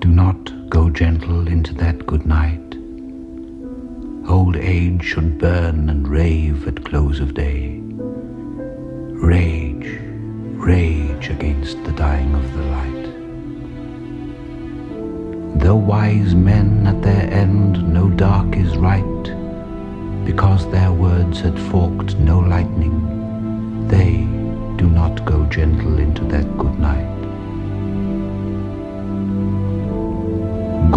Do not go gentle into that good night. Old age should burn and rave at close of day. Rage, rage against the dying of the light. Though wise men at their end know dark is right, because their words had forked no lightning, they do not go gentle into that good night.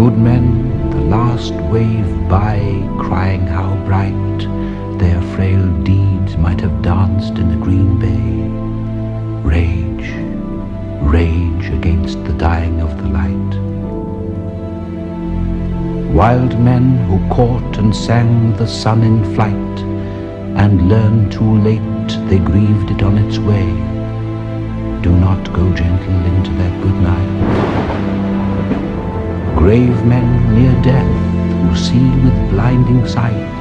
Good men, the last wave by, crying how bright their frail deeds might have danced in the green bay. Rage, rage against the dying of the light. Wild men who caught and sang the sun in flight, and learned too late they grieved it on its way. Do not go gentle into that good night. Grave men near death who see with blinding sight,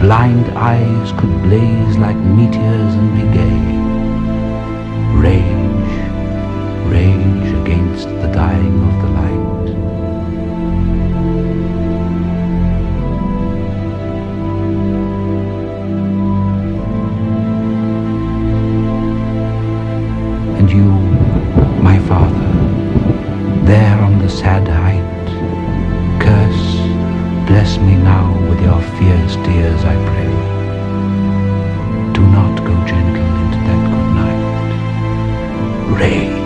blind eyes could blaze like meteors and be gay. Rage Bless me now with your fierce tears, I pray. Do not go gentle into that good night. Ray.